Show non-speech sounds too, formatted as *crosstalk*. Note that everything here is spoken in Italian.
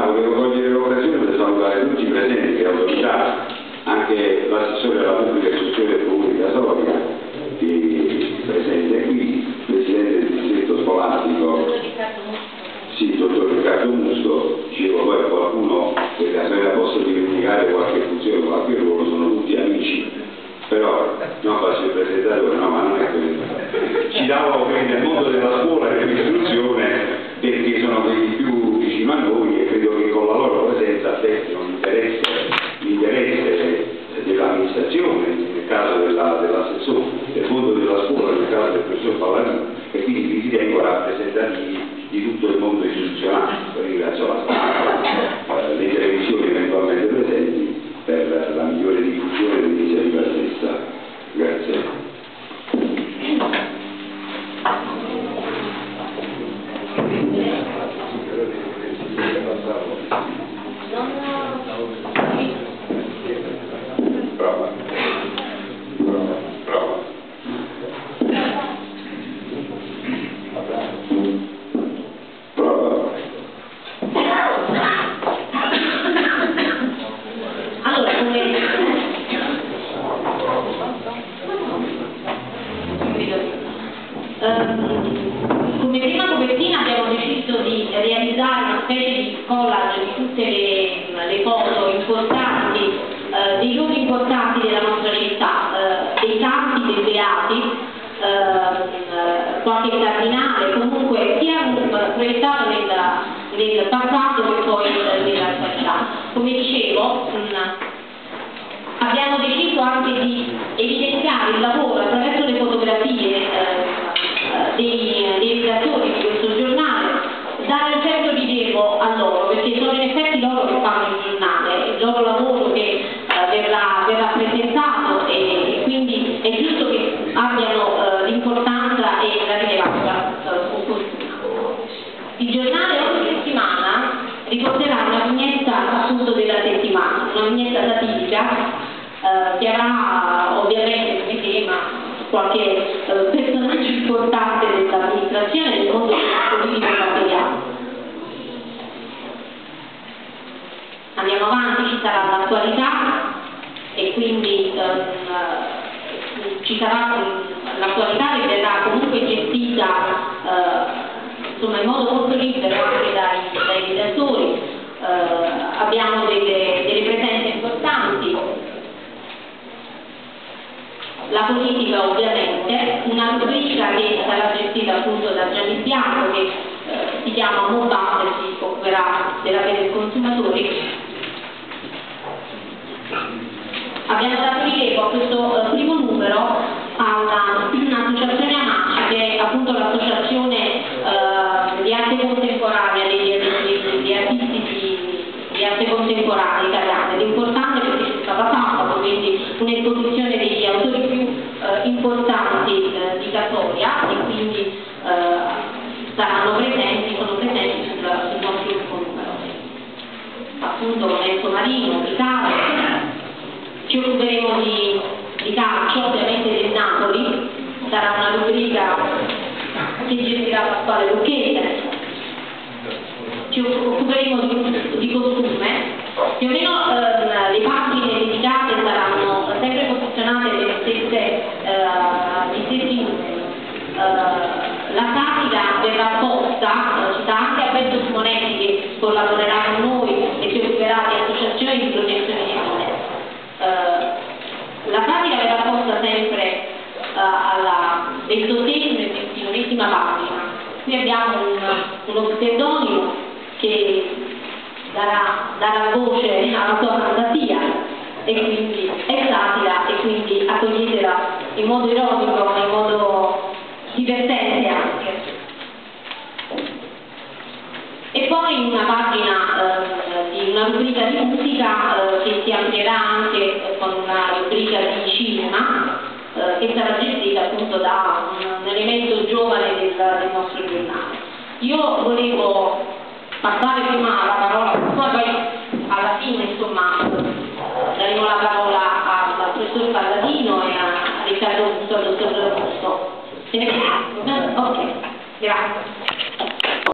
Ah, volevo cogliere l'occasione per salutare tutti i presenti, le autorità, anche l'assessore alla pubblica istruzione comune di professor Palladino, e quindi vi ritengo rappresentativi di tutto il mondo istituzionale. Ringrazio la stampa, eh, le televisioni eventualmente presenti per la migliore diffusione dell'iniziativa stessa. Grazie. Ehm, come prima copertina abbiamo deciso di realizzare una specie di collage di tutte le, le foto importanti, eh, dei luoghi importanti della nostra città, eh, dei tanti dei beati, eh, qualche cardinale, comunque sia proiettato nel, nel passato che poi nell'attualità. Come dicevo, mh, abbiamo deciso anche di evidenziare il lavoro vignetta satirica eh, che avrà ovviamente come tema qualche eh, personaggio importante dell'amministrazione del mondo politico materiale. Andiamo avanti, ci sarà l'attualità e quindi eh, ci sarà l'attualità che verrà comunque gestita eh, insomma, in modo molto libero anche dai, dai redattori. Eh, abbiamo delle, la politica ovviamente, una rubrica che sarà gestita appunto da Gianni Bianco che eh, si chiama Mobile e si occuperà della fede dei consumatori. Abbiamo dato rilievo a questo eh, primo numero a un'associazione AMACI che è appunto l'associazione eh, di arte contemporanea degli, degli, degli artisti di, di arte contemporanea italiana ed è importante perché c'è stata fatta quindi un'esposizione degli autori più eh, importanti eh, di Casoria e quindi eh, saranno presenti, sono presenti sul, sul nostro gruppo numero. Appunto Lorenzo Marino, Italia, ci occuperemo di, di calcio, ovviamente del Napoli, sarà una rubrica che gestirà Pasquale Lucchese, ci occuperemo di, di costume, più o meno eh, le pagine dedicate saranno sempre posizionate nelle stesse, eh, gli stessi numeri. Eh, la satira verrà posta, eh, ci sta anche Alberto Simonetti che collaborerà con noi e si occuperà di associazioni di protezione civile. Eh, la satira verrà posta sempre eh, alla ventottesima e ventinovesima pagina. Qui abbiamo un, uno pseudonimo che darà, darà voce alla sua fantasia e quindi è satira e quindi accoglietela in modo ironico, in modo divertente anche. E poi una pagina eh, di una rubrica di musica eh, che si amplierà anche con una rubrica di cinema eh, che sarà gestita appunto da un, elemento giovane del, del nostro giornale. Io volevo passare prima la parola poi alla fine insomma daremo la parola al professor Palladino e a Riccardo Busto, al dottor Busto. *laughs* Ok, grazie.